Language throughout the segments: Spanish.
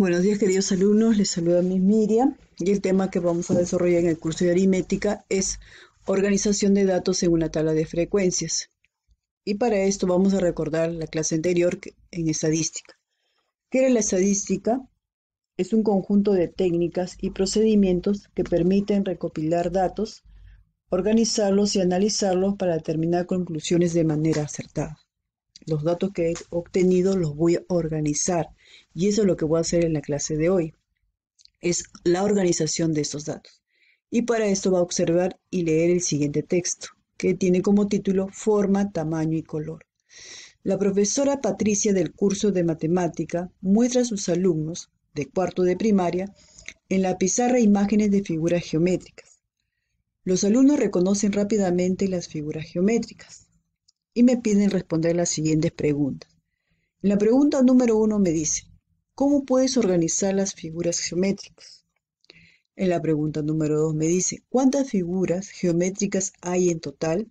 Buenos días queridos alumnos, les saluda Miss Miriam y el tema que vamos a desarrollar en el curso de aritmética es organización de datos en una tabla de frecuencias. Y para esto vamos a recordar la clase anterior en estadística. ¿Qué era la estadística? Es un conjunto de técnicas y procedimientos que permiten recopilar datos, organizarlos y analizarlos para determinar conclusiones de manera acertada. Los datos que he obtenido los voy a organizar y eso es lo que voy a hacer en la clase de hoy. Es la organización de estos datos. Y para esto va a observar y leer el siguiente texto, que tiene como título Forma, tamaño y color. La profesora Patricia del curso de matemática muestra a sus alumnos de cuarto de primaria en la pizarra imágenes de figuras geométricas. Los alumnos reconocen rápidamente las figuras geométricas y me piden responder las siguientes preguntas. En la pregunta número uno me dice, ¿cómo puedes organizar las figuras geométricas? En la pregunta número dos me dice, ¿cuántas figuras geométricas hay en total?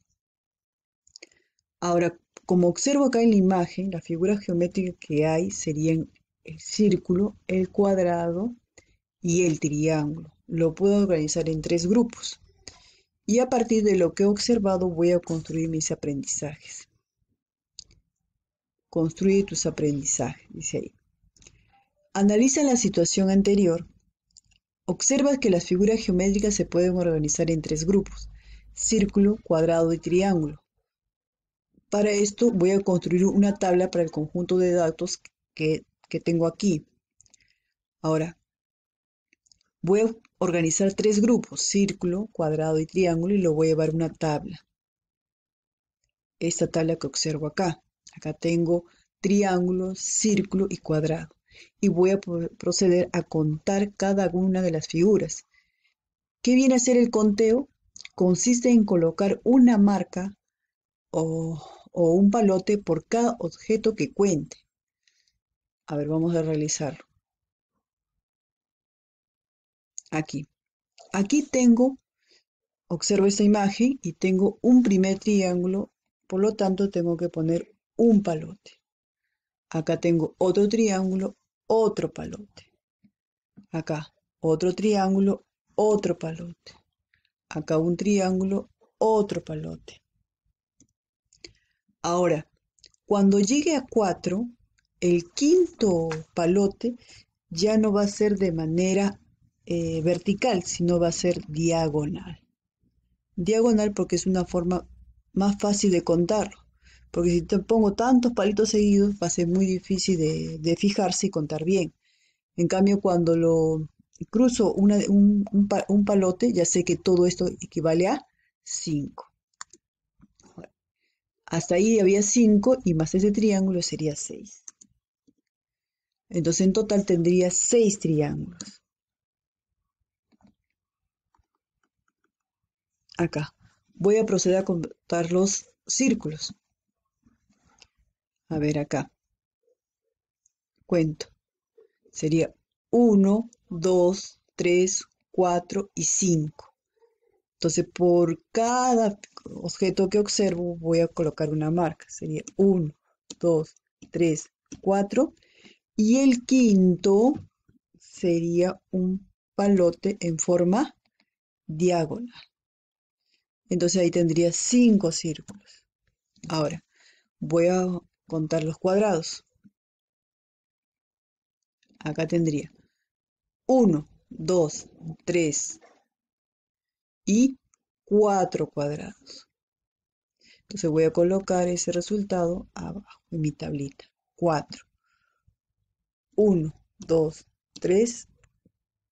Ahora, como observo acá en la imagen, las figuras geométricas que hay serían el círculo, el cuadrado y el triángulo. Lo puedo organizar en tres grupos y a partir de lo que he observado voy a construir mis aprendizajes. Construye tus aprendizajes, dice ahí. Analiza la situación anterior. Observa que las figuras geométricas se pueden organizar en tres grupos, círculo, cuadrado y triángulo. Para esto voy a construir una tabla para el conjunto de datos que, tengo aquí. Ahora, Voy a organizar tres grupos, círculo, cuadrado y triángulo, y lo voy a llevar a una tabla. Esta tabla que observo acá. Acá tengo triángulo, círculo y cuadrado. Y voy a proceder a contar cada una de las figuras. ¿Qué viene a ser el conteo? Consiste en colocar una marca o, o un palote por cada objeto que cuente. A ver, vamos a realizarlo aquí. Aquí tengo, observo esta imagen y tengo un primer triángulo, por lo tanto tengo que poner un palote. Acá tengo otro triángulo, otro palote. Acá otro triángulo, otro palote. Acá un triángulo, otro palote. Ahora, cuando llegue a 4, el quinto palote ya no va a ser de manera eh, vertical, sino va a ser diagonal. Diagonal porque es una forma más fácil de contarlo. Porque si te pongo tantos palitos seguidos, va a ser muy difícil de, fijarse y contar bien. En cambio, cuando lo cruzo un, un, palote, ya sé que todo esto equivale a 5. Hasta ahí había 5 y más ese triángulo sería 6. Entonces en total tendría 6 triángulos. acá. Voy a proceder a contar los círculos. A ver acá. Cuento. Sería 1, 2, 3, 4 y 5. Entonces, por cada objeto que observo, voy a colocar una marca. Sería 1, 2, 3, 4. Y el quinto sería un palote en forma diagonal. Entonces ahí tendría cinco círculos. Ahora, voy a contar los cuadrados. Acá tendría 1, 2, 3 y 4 cuadrados. Entonces voy a colocar ese resultado abajo en mi tablita. 4. 1, 2, 3,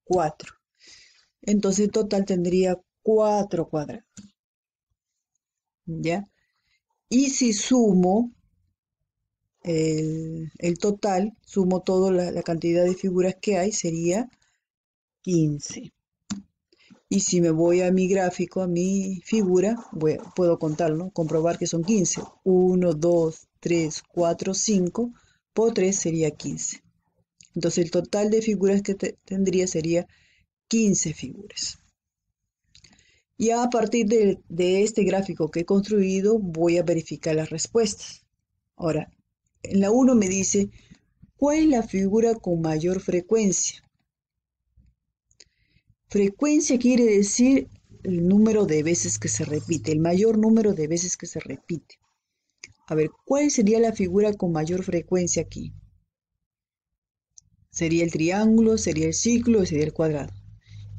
4. Entonces en total tendría 4 cuadrados. ¿ya? Y si sumo el, total, sumo toda la, cantidad de figuras que hay, sería 15. Y si me voy a mi gráfico, a mi figura, puedo contarlo, comprobar que son 15. 1, 2, 3, 4, 5, por 3 sería 15. Entonces el total de figuras que tendría sería 15 figuras. Y a partir de, este gráfico que he construido voy a verificar las respuestas. Ahora, en la 1 me dice ¿Cuál es la figura con mayor frecuencia? Frecuencia quiere decir el número de veces que se repite, el mayor número de veces que se repite. A ver, ¿cuál sería la figura con mayor frecuencia aquí? Sería el triángulo, sería el ciclo, sería el cuadrado.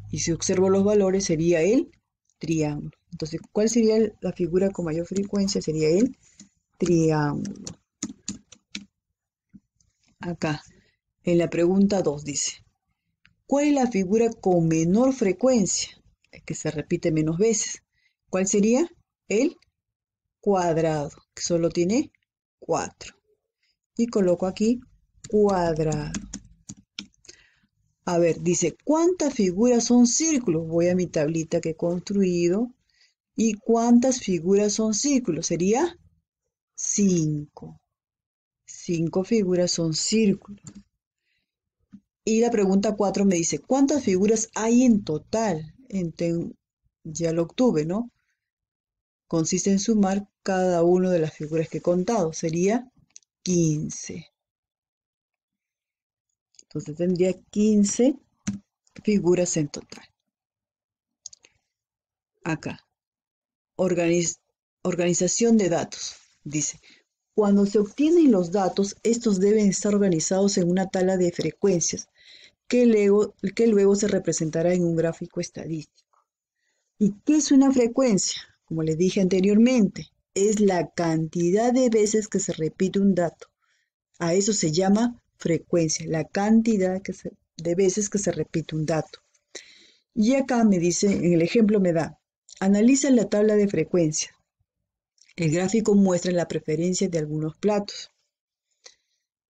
Y si observo los valores, sería el triángulo. Entonces, ¿cuál sería la figura con mayor frecuencia? Sería el triángulo. Acá, en la pregunta 2 dice, ¿cuál es la figura con menor frecuencia? Que se repite menos veces. ¿Cuál sería? El cuadrado, que solo tiene 4. Y coloco aquí cuadrado. A ver, dice, ¿cuántas figuras son círculos? Voy a mi tablita que he construido. ¿Y cuántas figuras son círculos? Sería 5. 5 figuras son círculos. Y la pregunta 4 me dice, ¿cuántas figuras hay en total? ya lo obtuve, ¿no? Consiste en sumar cada una de las figuras que he contado. Sería 15. Entonces tendría 15 figuras en total. Acá. organización de datos. Dice, cuando se obtienen los datos, estos deben estar organizados en una tabla de frecuencias que luego, luego se representará en un gráfico estadístico. ¿Y qué es una frecuencia? Como les dije anteriormente, es la cantidad de veces que se repite un dato. A eso se llama frecuencia, la cantidad de veces que se repite un dato. Y acá me dice, en el ejemplo me da, analiza la tabla de frecuencia. El gráfico muestra la preferencia de algunos platos.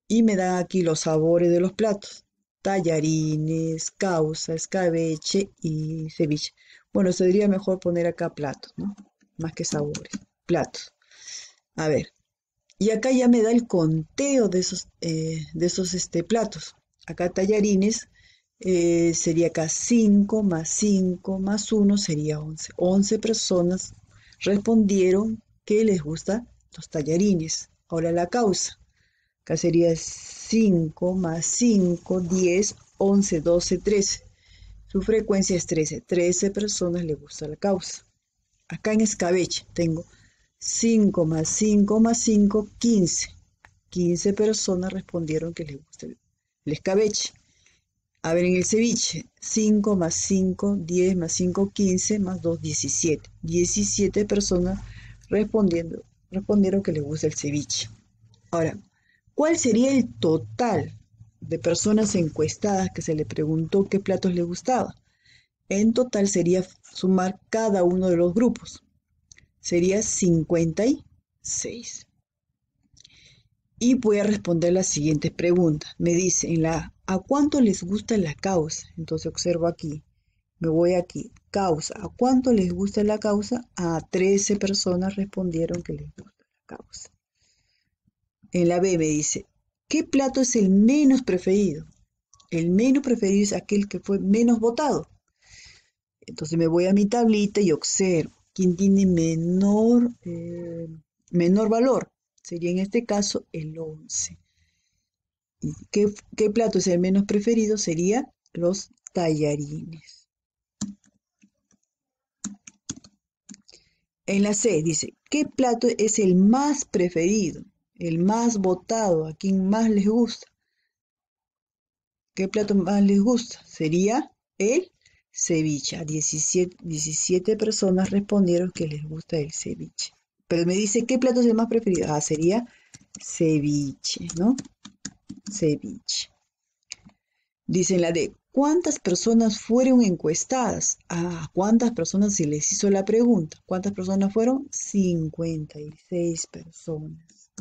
Y me da aquí los sabores de los platos. Tallarines, causa, escabeche y ceviche. Bueno, sería mejor poner acá platos, ¿no? Más que sabores. Platos. A ver, y acá ya me da el conteo de esos, eh, de esos este, platos. Acá tallarines eh, sería acá 5 más 5 más 1 sería 11. 11 personas respondieron que les gusta los tallarines. Ahora la causa. Acá sería 5 más 5, 10, 11, 12, 13. Su frecuencia es 13. 13 personas les gusta la causa. Acá en escabeche tengo 5 más 5 más 5, 15. 15 personas respondieron que les gusta el, escabeche. A ver, en el ceviche, 5 más 5, 10 más 5, 15, más 2, 17. 17 personas respondiendo, respondieron que les gusta el ceviche. Ahora, ¿cuál sería el total de personas encuestadas que se le preguntó qué platos les gustaba? En total sería sumar cada uno de los grupos sería 56. Y voy a responder las siguientes preguntas. Me dice en la ¿a cuánto les gusta la causa? Entonces observo aquí. Me voy aquí. Causa. ¿A cuánto les gusta la causa? A 13 personas respondieron que les gusta la causa. En la B me dice, ¿qué plato es el menos preferido? El menos preferido es aquel que fue menos votado. Entonces me voy a mi tablita y observo quien tiene menor, eh, menor valor. Sería en este caso el 11. ¿Qué, ¿Qué plato es el menos preferido? Sería los tallarines. En la C dice, ¿qué plato es el más preferido? El más votado, a quien más les gusta. ¿Qué plato más les gusta? Sería el ceviche. 17, 17 personas respondieron que les gusta el ceviche. Pero me dice, ¿qué plato es el más preferido? Ah, sería ceviche, ¿no? Ceviche. Dicen la de, ¿cuántas personas fueron encuestadas? Ah, ¿cuántas personas se les hizo la pregunta? ¿Cuántas personas fueron? 56 personas.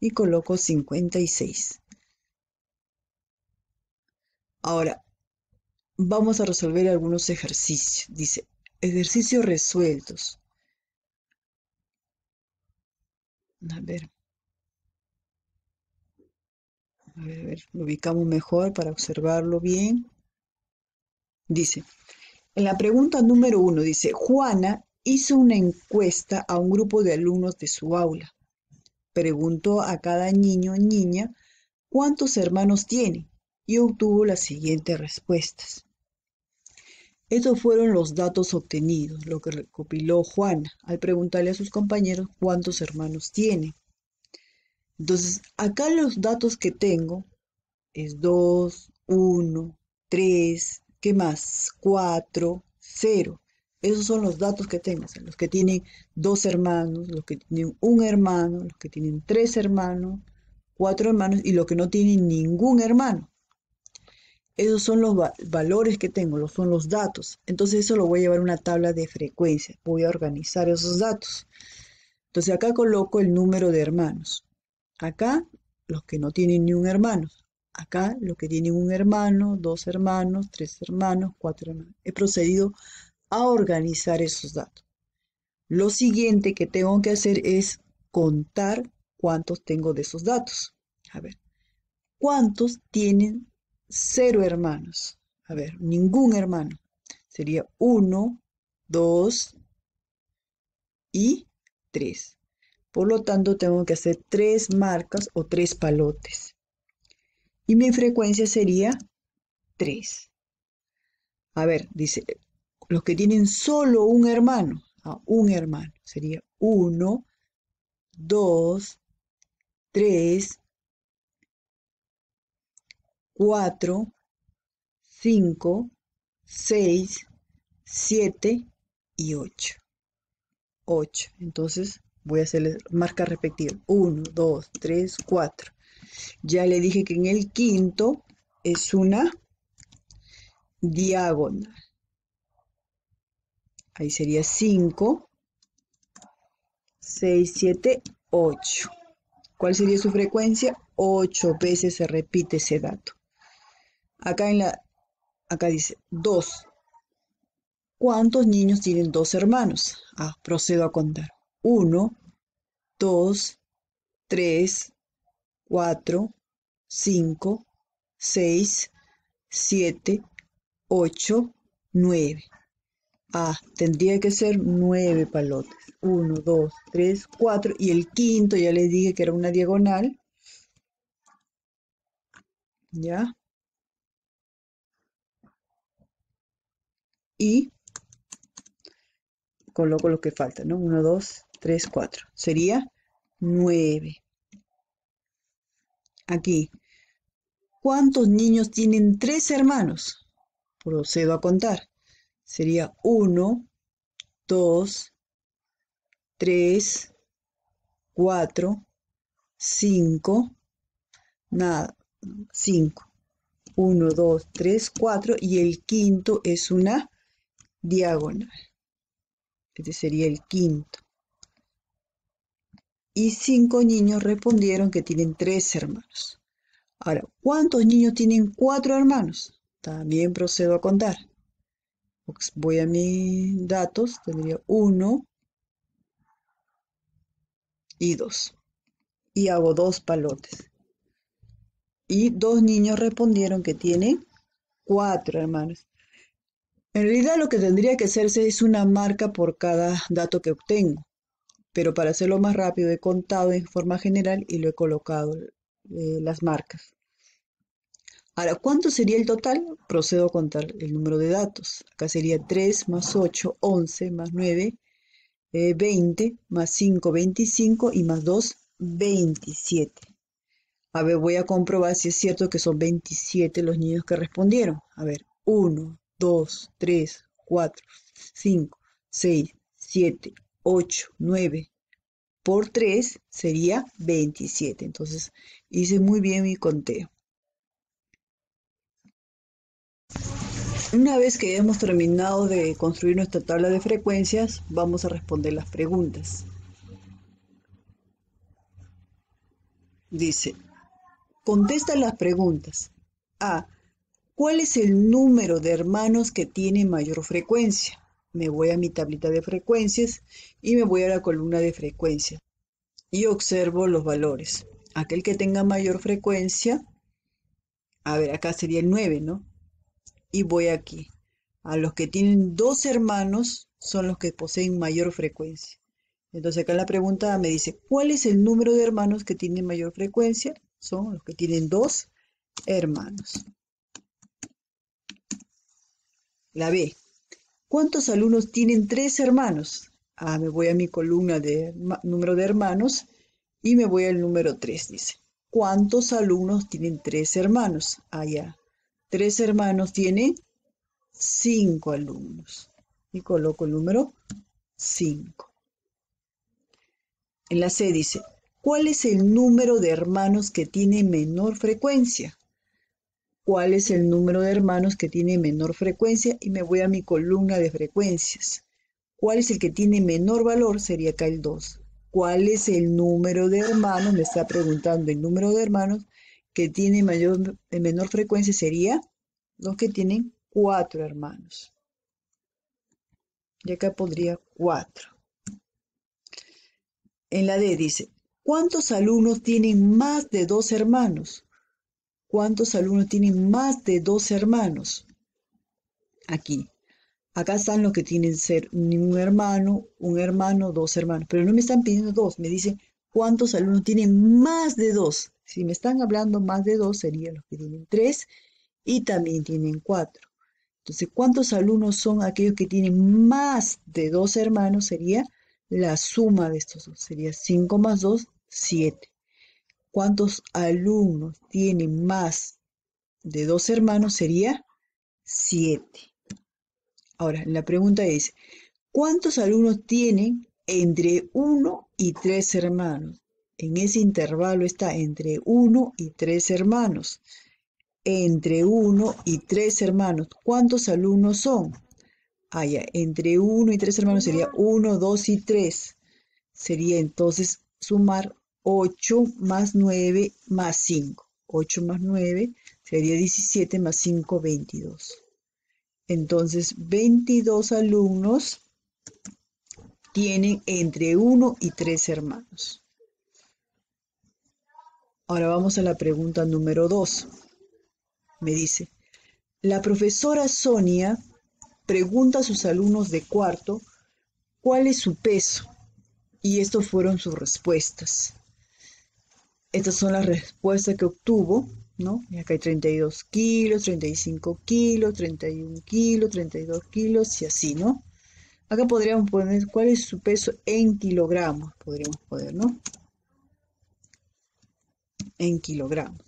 Y coloco 56. Ahora, Vamos a resolver algunos ejercicios. Dice, ejercicios resueltos. A ver. A ver, a ver, lo ubicamos mejor para observarlo bien. Dice, en la pregunta número uno dice, Juana hizo una encuesta a un grupo de alumnos de su aula. Preguntó a cada niño o niña ¿cuántos hermanos tiene? Y obtuvo las siguientes respuestas. Estos fueron los datos obtenidos, lo que recopiló Juana al preguntarle a sus compañeros cuántos hermanos tiene. Entonces, acá los datos que tengo es 2, 1, 3, ¿qué más? 4, 0. Esos son los datos que tengo, los que tienen dos hermanos, los que tienen un hermano, los que tienen tres hermanos, cuatro hermanos y los que no tienen ningún hermano. Esos son los valores que tengo, son los datos. Entonces eso lo voy a llevar a una tabla de frecuencia. Voy a organizar esos datos. Entonces acá coloco el número de hermanos. Acá los que no tienen ni un hermano. Acá los que tienen un hermano, dos hermanos, tres hermanos, cuatro hermanos. He procedido a organizar esos datos. Lo siguiente que tengo que hacer es contar cuántos tengo de esos datos. A ver, ¿cuántos tienen cero hermanos? A ver, ningún hermano. Sería uno, dos y tres. Por lo tanto, tengo que hacer tres marcas o tres palotes. Y mi frecuencia sería 3. A ver, dice, los que tienen solo un hermano, ah, un hermano, sería 1, 2, 3, 4, 5, 6, 7 y 8. 8. Entonces voy a hacerle marca respectiva. 1, 2, 3, 4. Ya le dije que en el quinto es una diagonal. Ahí sería 5, 6, 7, 8. ¿Cuál sería su frecuencia? 8 veces se repite ese dato. Acá en la acá dice 2. ¿Cuántos niños tienen dos hermanos? Ah, procedo a contar. 1, 2, 3, 4, 5, 6, 7, 8, 9. Ah, tendría que ser 9 palotes. 1, 2, 3, 4. Y el quinto ya les dije que era una diagonal. ¿Ya? Y coloco lo que falta, ¿no? 1, 2, 3, 4. Sería 9 aquí. ¿Cuántos niños tienen tres hermanos? Procedo a contar. Sería 1, 2, 3, 4, 5, nada, 5. 1, 2, 3, 4 y el quinto es una diagonal. Este sería el quinto y cinco niños respondieron que tienen tres hermanos. Ahora, ¿cuántos niños tienen cuatro hermanos? También procedo a contar. Pues voy a mis datos, tendría uno y dos. Y hago dos palotes. Y dos niños respondieron que tienen cuatro hermanos. En realidad lo que tendría que hacerse es una marca por cada dato que obtengo pero para hacerlo más rápido he contado en forma general y lo he colocado eh, las marcas. Ahora, ¿cuánto sería el total? Procedo a contar el número de datos. Acá sería 3 más 8, 11, más 9, 20, eh, más 5, 25 y más 2, 27. A ver, voy a comprobar si es cierto que son 27 los niños que respondieron. A ver, 1, 2, 3, 4, 5, 6, 7, 8, 9 por 3 sería 27. Entonces hice muy bien mi conteo. Una vez que hemos terminado de construir nuestra tabla de frecuencias, vamos a responder las preguntas. Dice, contesta las preguntas. A. ¿Cuál es el número de hermanos que tiene mayor frecuencia? Me voy a mi tablita de frecuencias y me voy a la columna de frecuencia y observo los valores. Aquel que tenga mayor frecuencia, a ver, acá sería el 9, ¿no? Y voy aquí. A los que tienen dos hermanos son los que poseen mayor frecuencia. Entonces acá la pregunta me dice, ¿cuál es el número de hermanos que tienen mayor frecuencia? son los que tienen dos hermanos. La B. ¿Cuántos alumnos tienen tres hermanos? Ah, me voy a mi columna de número de hermanos y me voy al número 3, dice. ¿Cuántos alumnos tienen tres hermanos? Ah, ya. Tres hermanos tienen cinco alumnos. Y coloco el número 5. En la C dice, ¿cuál es el número de hermanos que tiene menor frecuencia? ¿Cuál es el número de hermanos que tiene menor frecuencia? Y me voy a mi columna de frecuencias. ¿Cuál es el que tiene menor valor? Sería acá el 2. ¿Cuál es el número de hermanos? Me está preguntando el número de hermanos que tiene mayor, menor frecuencia sería los que tienen cuatro hermanos. Y acá podría 4. En la D dice, ¿cuántos alumnos tienen más de dos hermanos? ¿Cuántos alumnos tienen más de dos hermanos? Aquí. Acá están los que tienen ser un hermano, un hermano, dos hermanos. Pero no me están pidiendo dos, me dicen cuántos alumnos tienen más de dos. Si me están hablando más de dos, serían los que tienen tres y también tienen cuatro. Entonces, ¿cuántos alumnos son aquellos que tienen más de dos hermanos? Sería la suma de estos dos. Sería 5 más 2, 7. ¿Cuántos alumnos tienen más de dos hermanos? Sería 7. Ahora, la pregunta es, ¿cuántos alumnos tienen entre 1 y 3 hermanos? En ese intervalo está entre 1 y 3 hermanos entre 1 y 3 hermanos. ¿Cuántos alumnos son? Ah, entre 1 y 3 hermanos sería 1, 2 y 3. Sería entonces sumar 8 más 9 más 5. 8 más 9 sería 17 más 5, 22. Entonces, 22 alumnos tienen entre 1 y 3 hermanos. Ahora vamos a la pregunta número 2 me dice, la profesora Sonia pregunta a sus alumnos de cuarto cuál es su peso y estas fueron sus respuestas. Estas son las respuestas que obtuvo, ¿no? Y acá hay 32 kilos, 35 kilos, 31 kilos, 32 kilos y así, ¿no? Acá podríamos poner cuál es su peso en kilogramos, podríamos poner, ¿no? En kilogramos.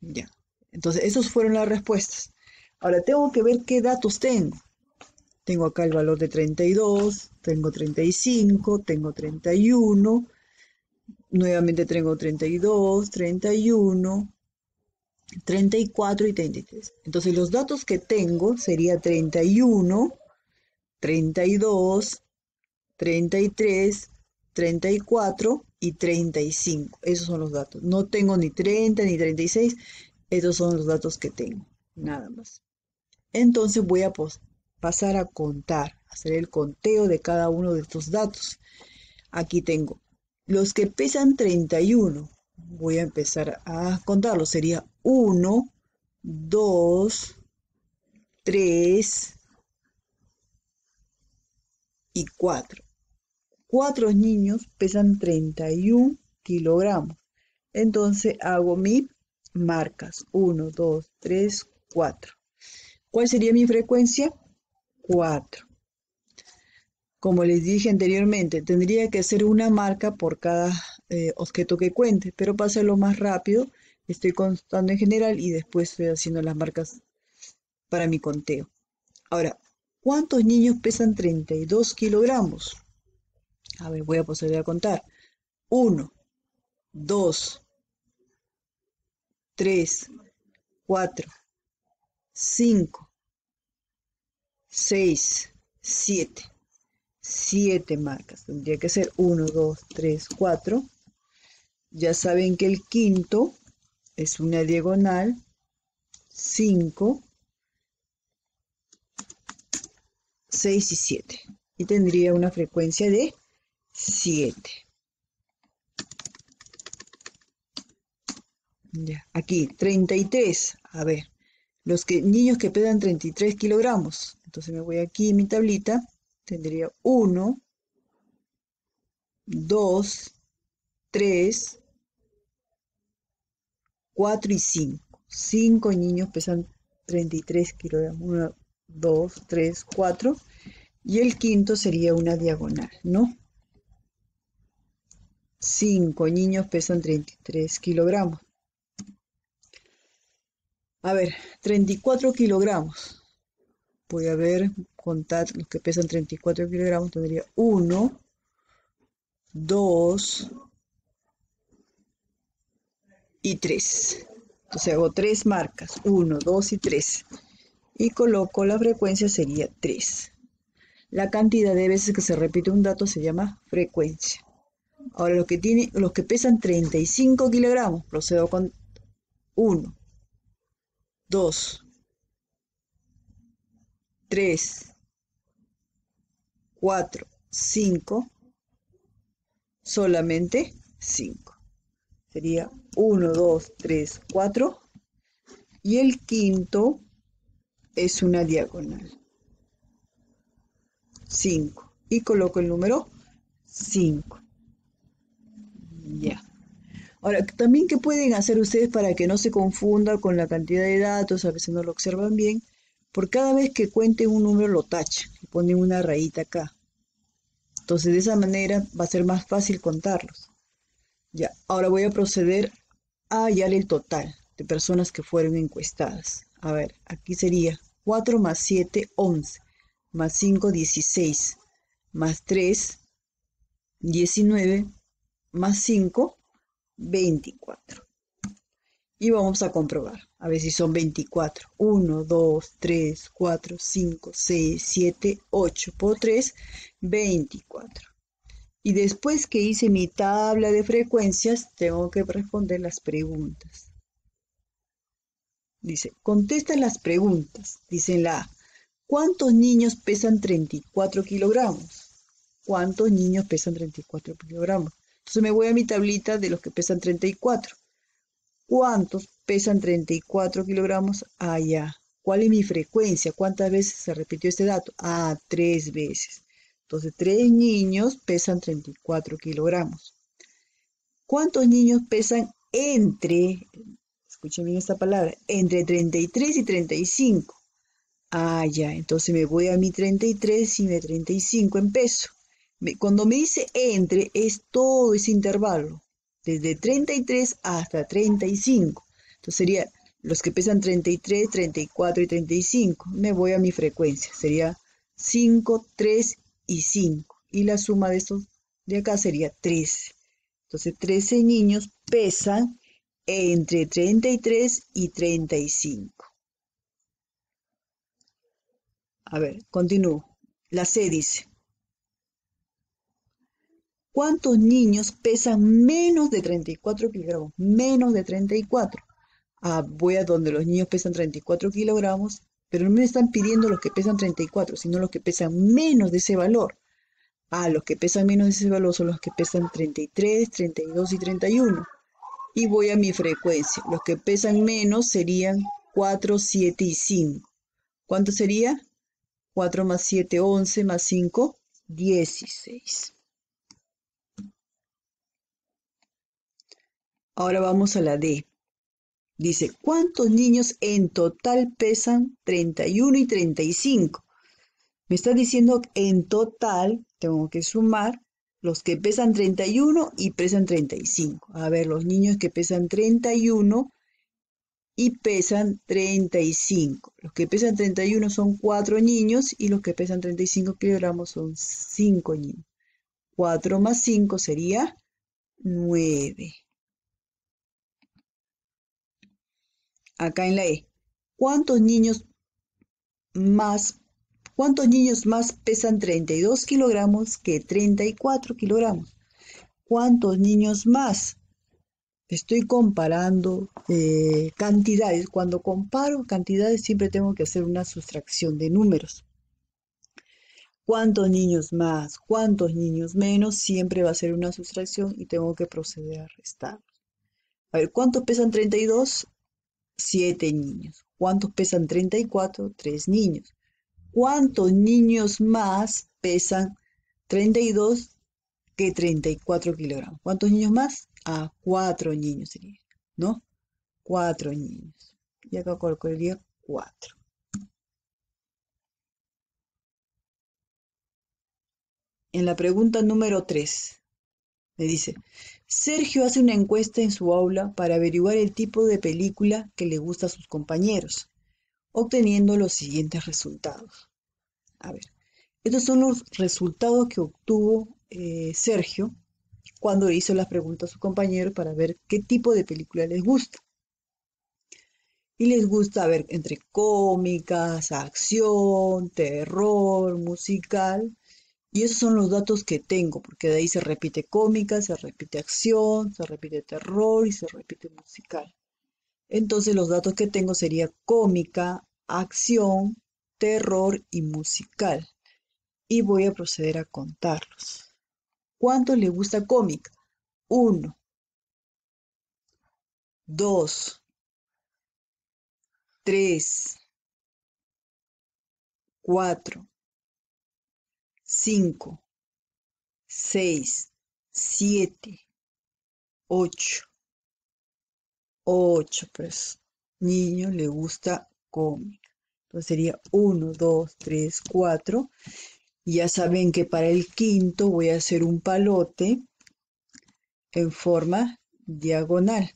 Ya. Entonces, esas fueron las respuestas. Ahora tengo que ver qué datos tengo. Tengo acá el valor de 32, tengo 35, tengo 31, nuevamente tengo 32, 31, 34 y 33. Entonces los datos que tengo sería 31, 32, 33, 34 y 35. Esos son los datos. No tengo ni 30 ni 36. Estos son los datos que tengo, nada más. Entonces voy a pasar a contar, hacer el conteo de cada uno de estos datos. Aquí tengo los que pesan 31. Voy a empezar a contarlos. Sería 1, 2, 3 y 4. Cuatro niños pesan 31 kilogramos. Entonces hago mi marcas. 1, 2, 3, 4. ¿Cuál sería mi frecuencia? 4. Como les dije anteriormente, tendría que hacer una marca por cada eh, objeto que cuente, pero para hacerlo más rápido, estoy contando en general y después estoy haciendo las marcas para mi conteo. Ahora, ¿cuántos niños pesan 32 kilogramos? A ver, voy a proceder a contar. 1, 2, 3, 4, 5, 6, 7. 7 marcas. Tendría que ser 1, 2, 3, 4. Ya saben que el quinto es una diagonal. 5, 6 y 7. Y tendría una frecuencia de 7. aquí, 33. A ver, los que, niños que pesan 33 kilogramos. Entonces me voy aquí en mi tablita. Tendría 1, 2, 3, 4 y 5. 5 niños pesan 33 kilogramos. 1, 2, 3, 4. Y el quinto sería una diagonal, ¿no? 5 niños pesan 33 kilogramos. A ver, 34 kilogramos. A ver, contar los que pesan 34 kilogramos. Tendría 1, 2 y 3. Entonces hago tres marcas, 1, 2 y 3. Y coloco la frecuencia sería 3. La cantidad de veces que se repite un dato se llama frecuencia. Ahora los que, tiene, los que pesan 35 kilogramos, procedo con 1, 2, 3, 4, 5, solamente 5. Sería 1, 2, 3, 4. Y el quinto es una diagonal. 5. Y coloco el número 5. Ya. Ahora, también, ¿qué pueden hacer ustedes para que no se confunda con la cantidad de datos? A veces no lo observan bien. Por cada vez que cuenten un número lo tachan y ponen una rayita acá. Entonces, de esa manera va a ser más fácil contarlos. Ya, ahora voy a proceder a hallar el total de personas que fueron encuestadas. A ver, aquí sería 4 más 7, 11, más 5, 16, más 3, 19, más 5, 24. Y vamos a comprobar, a ver si son 24. 1, 2, 3, 4, 5, 6, 7, 8 por 3, 24. Y después que hice mi tabla de frecuencias, tengo que responder las preguntas. Dice, contesta las preguntas. Dice la A, ¿cuántos niños pesan 34 kilogramos? ¿Cuántos niños pesan 34 kilogramos? Entonces me voy a mi tablita de los que pesan 34. ¿Cuántos pesan 34 kilogramos? Ah, ya. ¿Cuál es mi frecuencia? ¿Cuántas veces se repitió este dato? Ah, tres veces. Entonces, tres niños pesan 34 kilogramos. ¿Cuántos niños pesan entre, escuchen bien esta palabra, entre 33 y 35? Ah, ya, entonces me voy a mi 33 y mi 35 en peso. Cuando me dice entre, es todo ese intervalo, desde 33 hasta 35. Entonces sería los que pesan 33, 34 y 35. Me voy a mi frecuencia, sería 5, 3 y 5. Y la suma de estos de acá sería 13. Entonces 13 niños pesan entre 33 y 35. A ver, continúo. La C dice, ¿cuántos niños pesan menos de 34 kilogramos? Menos de 34. Ah, voy a donde los niños pesan 34 kilogramos pero no me están pidiendo los que pesan 34, sino los que pesan menos de ese valor. Ah, los que pesan menos de ese valor son los que pesan 33, 32 y 31. Y voy a mi frecuencia. Los que pesan menos serían 4, 7 y 5. ¿Cuánto sería? 4 más 7, 11, más 5, 16. Ahora vamos a la D. Dice, ¿cuántos niños en total pesan 31 y 35? Me está diciendo en total, tengo que sumar los que pesan 31 y pesan 35. A ver, los niños que pesan 31 y pesan 35. Los que pesan 31 son 4 niños y los que pesan 35 kilogramos son 5 niños. 4 más 5 sería 9. Acá en la E. ¿Cuántos niños más, cuántos niños más pesan 32 kilogramos que 34 kilogramos? ¿Cuántos niños más? Estoy comparando eh, cantidades. Cuando comparo cantidades siempre tengo que hacer una sustracción de números. ¿Cuántos niños más? ¿Cuántos niños menos? Siempre va a ser una sustracción y tengo que proceder a restarlos. A ver, ¿cuántos pesan 32? 7 niños. ¿Cuántos pesan 34? 3 niños. ¿Cuántos niños más pesan 32 que 34 kilogramos? ¿Cuántos niños más? A 4 niños sería, ¿no? Cuatro niños. Y acá colocaría cuatro. En la pregunta número 3, me dice, Sergio hace una encuesta en su aula para averiguar el tipo de película que le gusta a sus compañeros, obteniendo los siguientes resultados. A ver, estos son los resultados que obtuvo eh, Sergio cuando hizo las preguntas a sus compañeros para ver qué tipo de película les gusta. Y les gusta ver entre cómicas, acción, terror, musical. Y esos son los datos que tengo, porque de ahí se repite cómica, se repite acción, se repite terror y se repite musical. Entonces los datos que tengo sería cómica, acción, terror y musical. Y voy a proceder a contarlos. ¿Cuánto le gusta cómica? Uno. Dos. Tres. Cuatro. Cinco. Seis. Siete. Ocho. Ocho, pues niño le gusta cómica. Entonces sería 1, 2, 3, 4. Ya saben que para el quinto voy a hacer un palote en forma diagonal.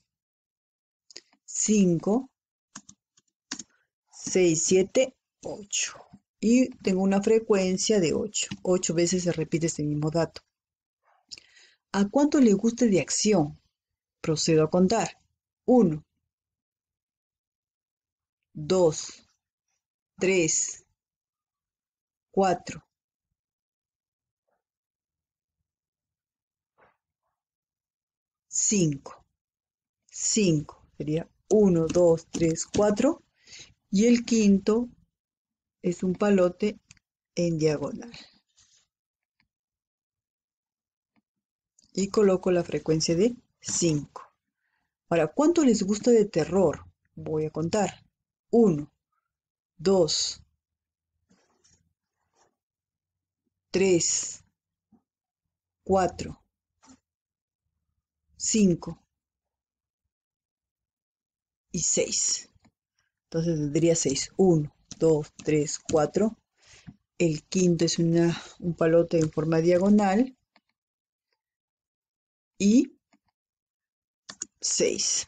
5, 6, 7, 8. Y tengo una frecuencia de 8. 8 veces se repite este mismo dato. ¿A cuánto le gusta de acción? Procedo a contar. 1, 2, 3, 4, 5, 5, sería 1, 2, 3, 4, y el quinto es un palote en diagonal. Y coloco la frecuencia de 5. Ahora, ¿cuánto les gusta de terror? Voy a contar. 1, 2, 3, 4, 5 y 6. Entonces tendría 6. 1, 2, 3, 4. El quinto es una, un palote en forma diagonal. Y 6.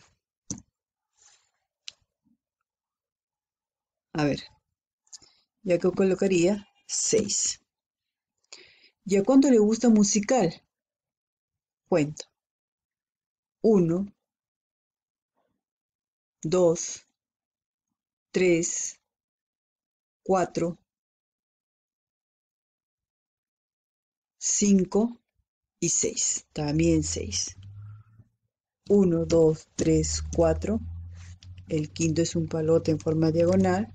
A ver, ya que colocaría 6. ¿Y a cuánto le gusta musical? Cuento. 1, 2, 3, 4, 5 y 6. También 6. 1, 2, 3, 4. El quinto es un palote en forma diagonal.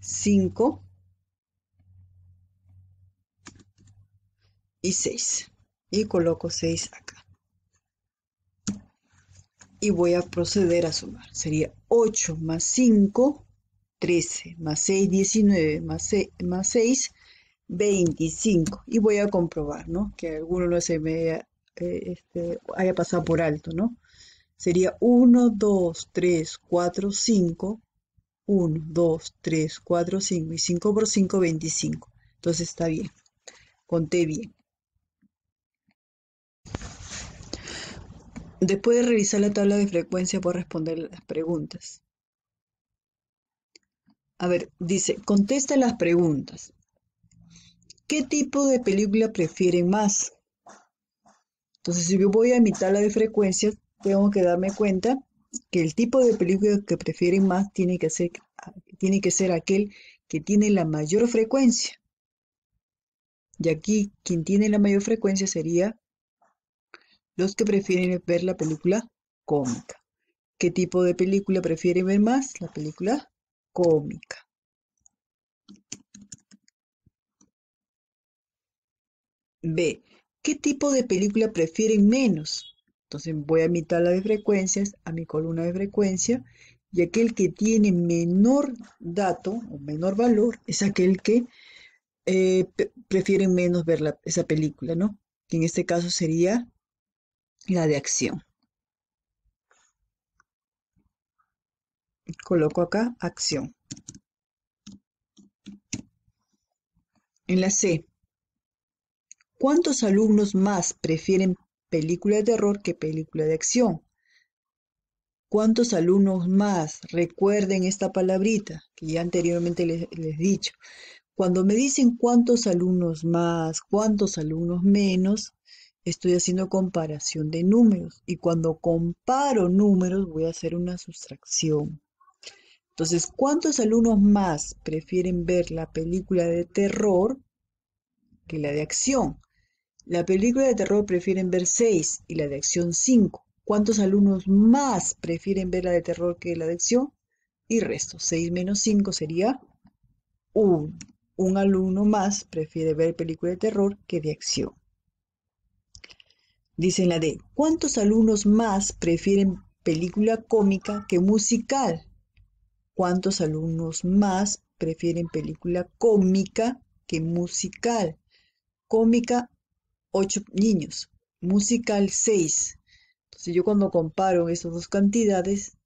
5 y 6. Y coloco 6 acá. Y voy a proceder a sumar. Sería 8 más 5, 13, más 6, 19, más 6, más 6 25. Y voy a comprobar, ¿no? Que alguno no se me haya, eh, este, pasado por alto, ¿no? Sería 1, 2, 3, 4, 5, 1, 2, 3, 4, 5 y 5 por 5, 25. Entonces está bien. Conté bien. Después de revisar la tabla de frecuencia, puedo responder las preguntas. A ver, dice, contesta las preguntas. ¿Qué tipo de película prefieren más? Entonces, si yo voy a mi tabla de frecuencias, tengo que darme cuenta que el tipo de película que prefieren más tiene que ser, tiene que ser aquel que tiene la mayor frecuencia. Y aquí quien tiene la mayor frecuencia sería los que prefieren ver la película cómica. ¿Qué tipo de película prefieren ver más? La película cómica. B. ¿Qué tipo de película prefieren menos? Entonces voy a mi tabla de frecuencias, a mi columna de frecuencia, y aquel que tiene menor dato o menor valor es aquel que eh, prefiere menos ver esa película, ¿no? Que en este caso sería la de acción. Coloco acá acción. En la C, ¿cuántos alumnos más prefieren película de terror que película de acción? ¿Cuántos alumnos más recuerden esta palabrita que ya anteriormente les, he dicho? Cuando me dicen cuántos alumnos más, cuántos alumnos menos, estoy haciendo comparación de números. Y cuando comparo números voy a hacer una sustracción. Entonces, ¿cuántos alumnos más prefieren ver la película de terror que la de acción? La película de terror prefieren ver 6 y la de acción 5. ¿Cuántos alumnos más prefieren ver la de terror que la de acción? Y resto, 6 menos 5 sería 1. Un alumno más prefiere ver película de terror que de acción. Dice en la D, ¿cuántos alumnos más prefieren película cómica que musical? ¿Cuántos alumnos más prefieren película cómica que musical? Cómica, 8 niños. Musical, 6. Entonces yo cuando comparo esas dos cantidades,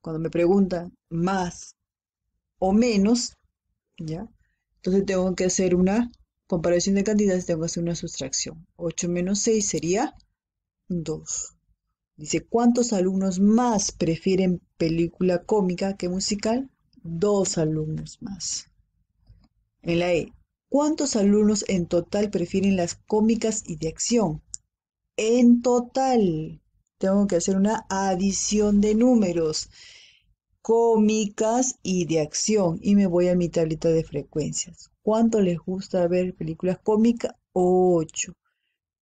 cuando me preguntan más o menos, ¿ya? Entonces tengo que hacer una comparación de cantidades, tengo que hacer una sustracción. 8 menos 6 sería 2. Dice, ¿cuántos alumnos más prefieren película cómica que musical? Dos alumnos más. En la E, ¿cuántos alumnos en total prefieren las cómicas y de acción? En total, tengo que hacer una adición de números cómicas y de acción y me voy a mi tablita de frecuencias. ¿Cuánto les gusta ver películas cómicas? 8.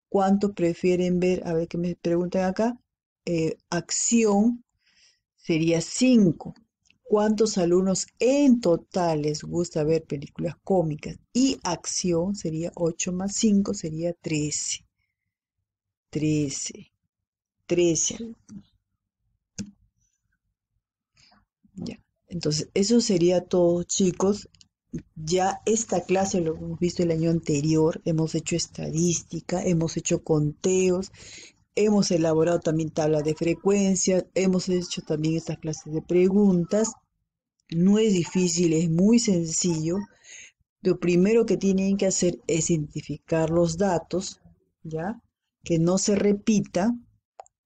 ¿Cuánto prefieren ver? A ver qué me preguntan acá. Eh, acción sería 5. ¿Cuántos alumnos en total les gusta ver películas cómicas? Y acción sería 8 más 5, sería 13. 13. 13 Ya. Entonces, eso sería todo, chicos. Ya esta clase lo hemos visto el año anterior, hemos hecho estadística, hemos hecho conteos, Hemos elaborado también tabla de frecuencias, hemos hecho también estas clases de preguntas. No es difícil, es muy sencillo. Lo primero que tienen que hacer es identificar los datos, ¿ya? Que no se repita,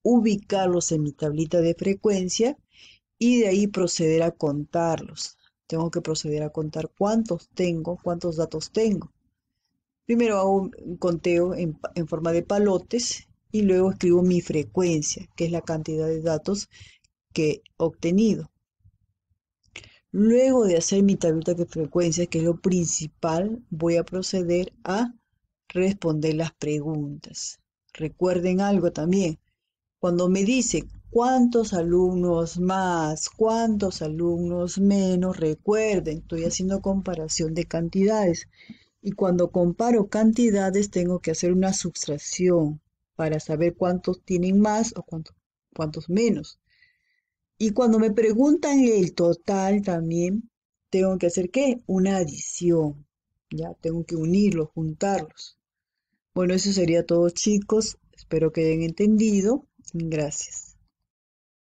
ubicarlos en mi tablita de frecuencia y de ahí proceder a contarlos. Tengo que proceder a contar cuántos tengo, cuántos datos tengo. Primero hago un conteo en forma de palotes y luego escribo mi frecuencia, que es la cantidad de datos que he obtenido. Luego de hacer mi tablita de frecuencia, que es lo principal, voy a proceder a responder las preguntas. Recuerden algo también. Cuando me dice cuántos alumnos más, cuántos alumnos menos, recuerden, estoy haciendo comparación de cantidades. Y cuando comparo cantidades, tengo que hacer una sustracción para saber cuántos tienen más o cuántos, cuántos menos. Y cuando me preguntan el total también, tengo que hacer qué? Una adición. Ya, tengo que unirlos, juntarlos. Bueno, eso sería todo chicos. Espero que hayan entendido. Gracias.